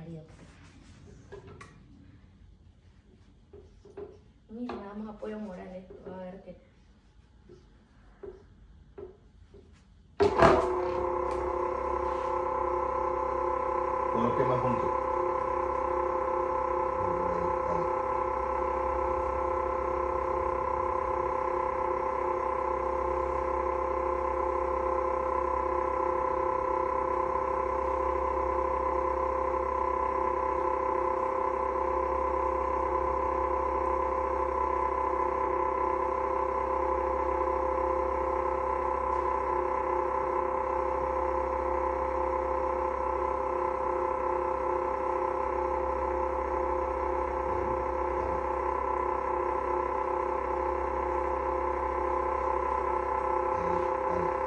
marido. Mira, le damos apoyo moral a esto. A ver qué. Pon los pies más juntos. Dale.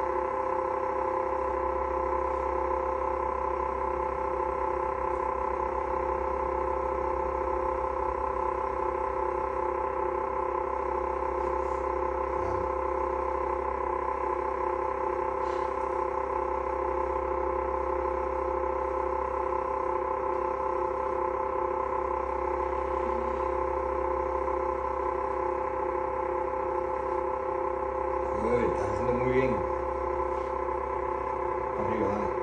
Good, estás haciendo muy bien. Arriba, dale.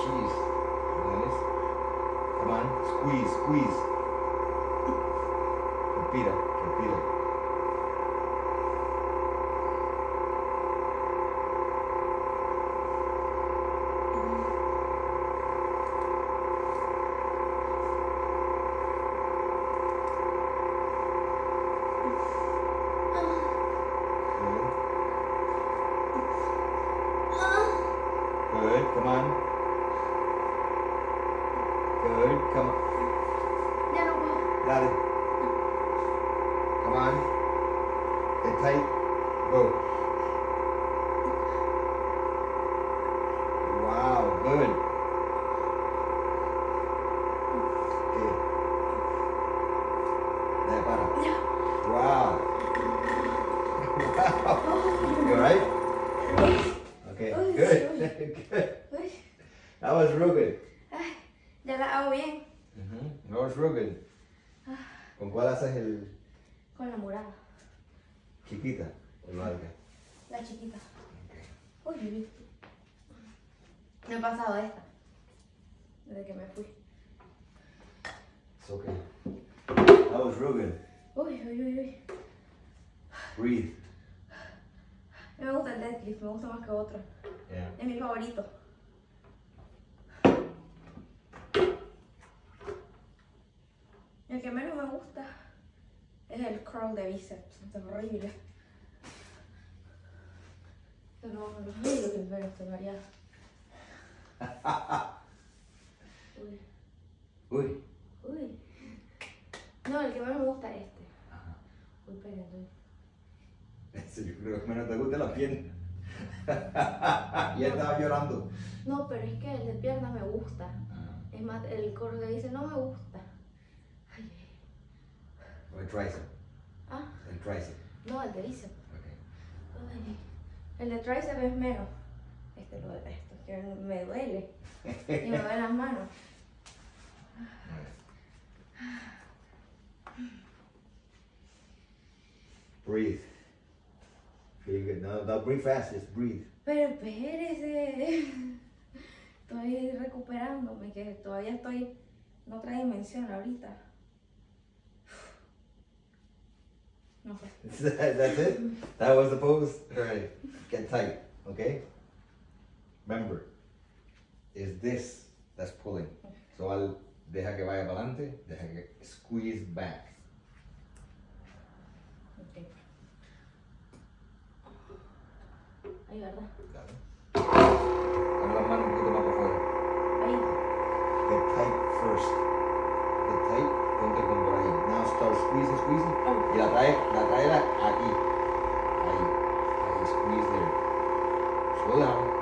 Jeez. Nice. Come on, squeeze, squeeze. Respira, respira. Good. Come on. Good, come on. Ya no puedo. Dale. Come on. Get tight. Go. Wow, good. Okay. There, para. Ya. Wow. Wow. You alright? Okay, good. good. That was real good. Good. ¿Con cuál haces el Con la morada. chiquita o larga? La chiquita. Uy, uy. Me he pasado esta. Desde que me fui. It's okay. That was good. Uy, uy, uy, uy. Breathe. Me gusta el deadlift, me gusta más que otro. Yeah. Es mi favorito. El que menos me gusta es el curl de bíceps. Es horrible. Pero no, no, ay, lo que menos estoy mareada. Uy, Uy. uy. No, el que menos me gusta es este. Ajá. Uy, espérate. Eso yo creo que menos te gusta la pierna. y él estaba llorando. No, pero es que el de pierna me gusta. Es más, el curl de bíceps no me gusta. O el tricep. ah, El tricep. no, el de bíceps. Okay. El de tríceps es menos. Este lo detesto, es que me duele. Y me duelen las manos. Breathe. Feel good. No, no, breathe fast. Just breathe. Pero espérese. Estoy recuperándome, que todavía estoy en otra dimensión ahorita. No. That's it? That was the pose? Alright. Get tight. Okay? Remember, is this that's pulling. So al deja que vaya para adelante, deja que squeeze back. Ok. Ahí, ¿verdad? Dale. Trae, la trae aquí. Ahí. Ahí, squeeze there. Slow down.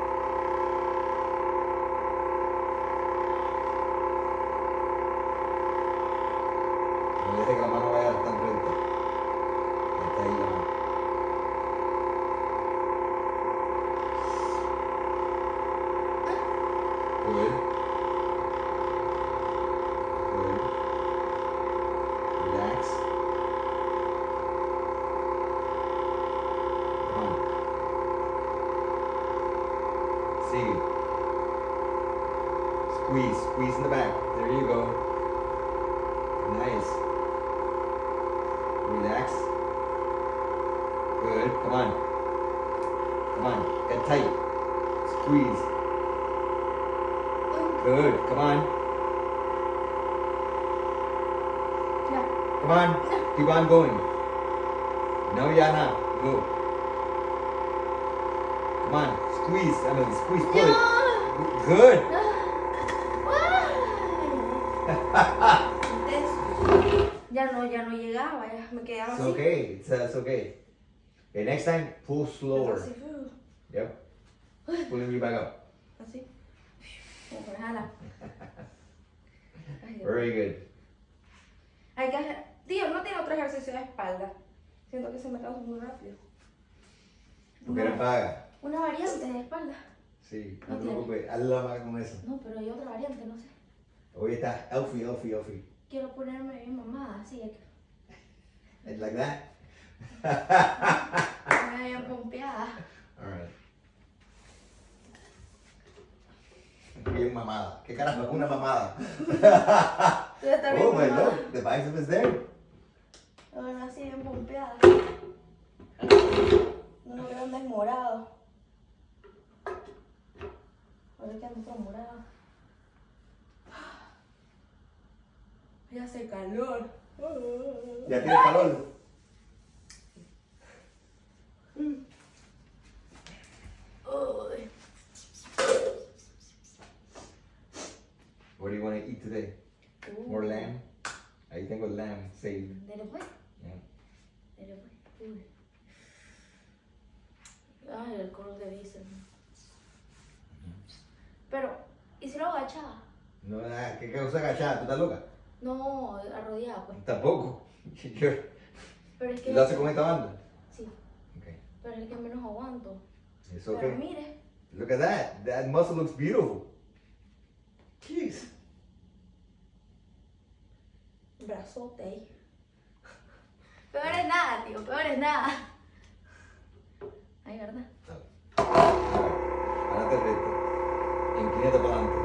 Squeeze, squeeze in the back. There you go. Nice. Relax. Good. Come on. Come on. Get tight. Squeeze. Good. Come on. Ya. Come on. Keep on going. No, Yana. Go. Come on. Squeeze. Emily. Squeeze. Pull it. Good. Intenso. Ya no, ya no llegaba, ya me quedaba It's así. okay. It's, uh, it's okay. Okay, next time, pull slower. Así, Yep. Pulling you back up. así. Dios. Very good. Hay que. Tío, no tiene otro ejercicio de espalda. Siento que se me cansa muy rápido. ¿Tú quieres vaga? Una variante de espalda. Sí, No no te preocupes. Haz la vaga con eso. No, pero hay otra variante, no sé. Hoy está Elfie, Elfie, Elfie. Quiero ponerme bien mamada, así de que. Like that? Me bien pompeada. Alright. Bien mamada. ¿Qué carajo una mamada? Oh my mamada. lord, the bicep is there. Ahora así bien pompeada. Unos grandes morados. Ahora que ando todo morado. Ya hace calor. Ya tienes calor. What do you want to eat today? More lamb? Ahí tengo el lamb saved. Dele pues. Yeah. Dele pues. Uy. Ay, el color de diésel. Pero, ¿y si lo hago agachada? No, nada, ¿qué causa agachada? ¿Tú estás loca? No, arrodillada pues. Tampoco. You're- Pero es que. ¿Lo hace con esta banda? Sí, Okay. pero es el que menos aguanto. Pero okay. mire. Look at that. That muscle looks beautiful. Jeez. brazote ahí. Peor es nada, tío, peor es nada. Ay, ¿verdad? Ahora te reto. Inclínate para adelante.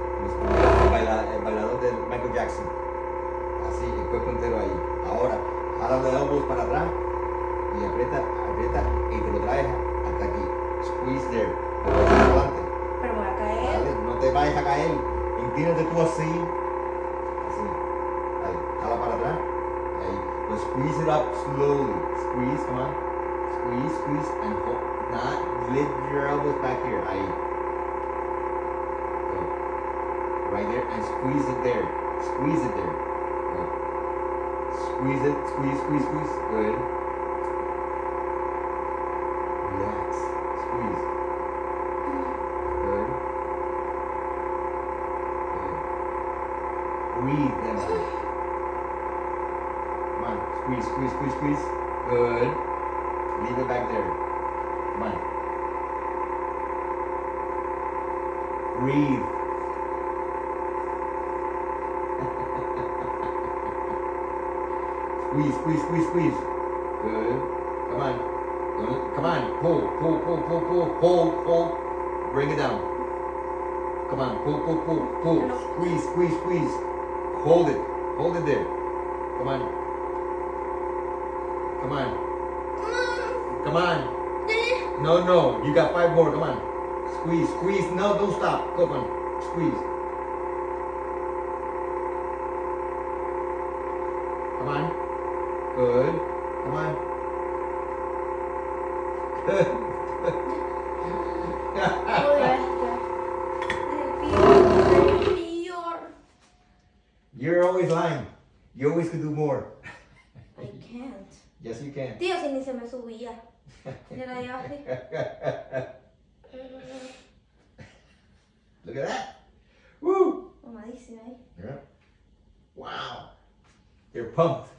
El, baila- el bailador del Michael Jackson. Así, el cuerpo entero ahí. Ahora, jala los elbows para atrás y aprieta, aprieta y te lo traes hasta aquí. Squeeze there. Pero voy a caer. No te vayas a caer. Inclínate tú así. Así. Ahí. Jala para atrás. Ahí. But squeeze it up slowly. Squeeze, come on. Squeeze, squeeze, and hold. Not lift your elbows back here. Ahí. Right there, and squeeze it there. Squeeze it there. Squeeze it, squeeze, squeeze, squeeze. Good. Relax. Squeeze. Good. Good. Breathe then. Come on. Squeeze, squeeze, squeeze, squeeze. Good. Leave it back there. Come on. Breathe. Squeeze, squeeze, squeeze, squeeze. Good. Come on. Come on. Pull, pull, pull, pull, pull, pull, pull. Bring it down. Come on. Pull, pull, pull, pull. Squeeze, squeeze, squeeze. Hold it. Hold it there. Come on. Come on. Come on. No, no. You got five more. Come on. Squeeze, squeeze. No, don't stop. Come on. Squeeze. Come on. Good. Come on. Good. Uy, bestia. El peor, el peor. You're always lying. You always could do more. I can't. Yes, you can. Tío, si ni se me subía. Ya la llevaba así. Look at that. Woo! Mamadísima ahí. Yeah. Wow. You're pumped.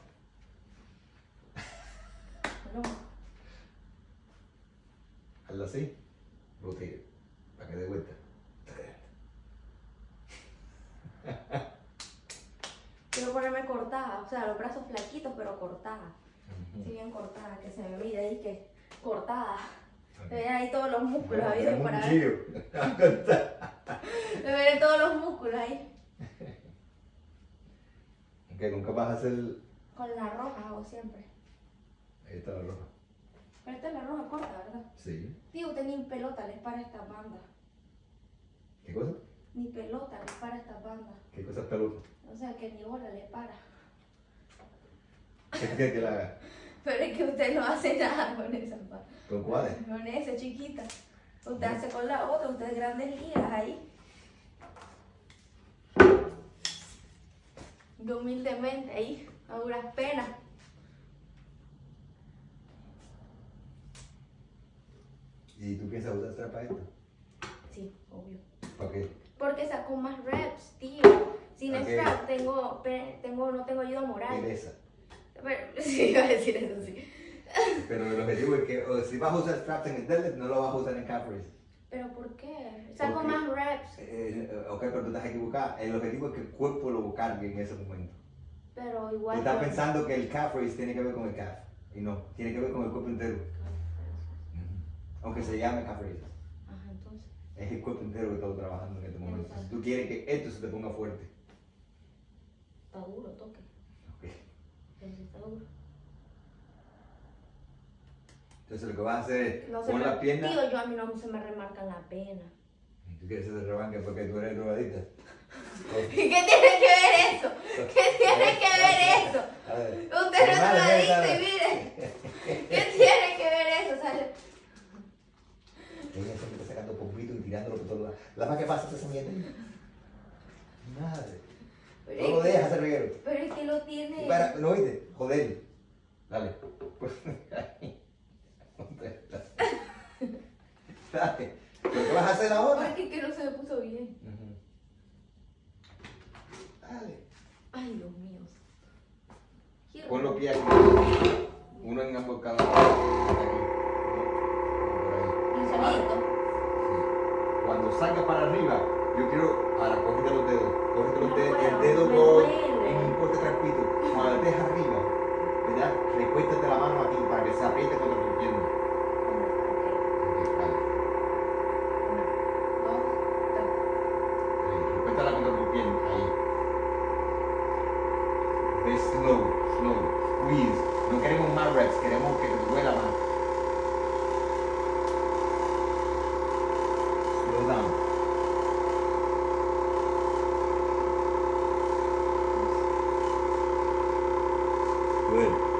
Sí, bien cortada. Que se me mire ahí que cortada. Se ven ahí todos los músculos un para ver. Se ven todos los músculos ahí. Ok, ¿con qué vas a hacer? Con la roja hago siempre. Ahí está la roja. Pero esta es la roja corta, ¿verdad? Sí. Tío, usted ni pelota les para esta banda. ¿Qué cosa? Ni pelota les para esta banda. ¿Qué cosa es pelota? O sea, que ni bola le para. ¿Qué que la haga? Pero es que usted no hace nada con esa banda. ¿Con cuáles? Con esa chiquita. Usted hace con la otra, usted es grandes ligas ahí. Yo humildemente ahí, a duras penas. ¿Y tú piensas usar strap para esto? Sí, obvio. ¿Para qué? Porque saco más reps, tío. Sin Ok. strap tengo, tengo, no tengo ayuda moral. Pereza. Pero, sí, iba a decir eso, sí. Pero el objetivo es que o si vas a usar straps en el deadlift, no lo vas a usar en calf raise. ¿Pero por qué? Saco Porque- más reps, Eh, ok, pero tú estás equivocada. El objetivo es que el cuerpo lo cargue en ese momento. pero Tú igual. estás yo- pensando que el calf raise tiene que ver con el calf. Y no, tiene que ver con el cuerpo entero. Aunque se llame calf raise. Ajá, entonces. Es el cuerpo entero que estamos trabajando en este momento. Si tú quieres que esto se te ponga fuerte. Está duro, toque. Entonces lo que vas a hacer es No se pon me- las piernas. Tío, yo a mí no se me remarcan la pena. ¿Tú quieres hacer rebanque porque tú eres drogadita? ¿Y qué tiene que ver eso? ¿Qué tiene que ver eso? A ver. Usted es madre. y mire. ¿Qué tiene que ver eso? O sea, Ella siempre está sacando pompito y tirándolo por todos lados. La más que pasa es esa mierda. Madre. Pero, No lo que, dejas hacer reguero. pero es que lo tiene. Para, ¿no oíste? Joder. Dale. Dale. Good.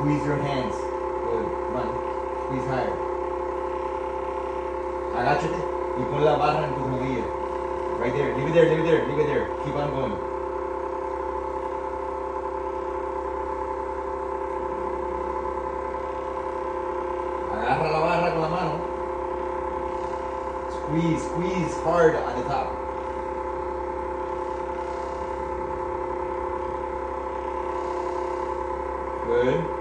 Squeeze your hands. Good. Come on. Squeeze higher. Agáchate y pon la barra en tu rodilla. Right there. Leave it there, leave it there, leave it there. Keep on going. Agarra la barra con la mano. Squeeze, squeeze hard at the top. Good.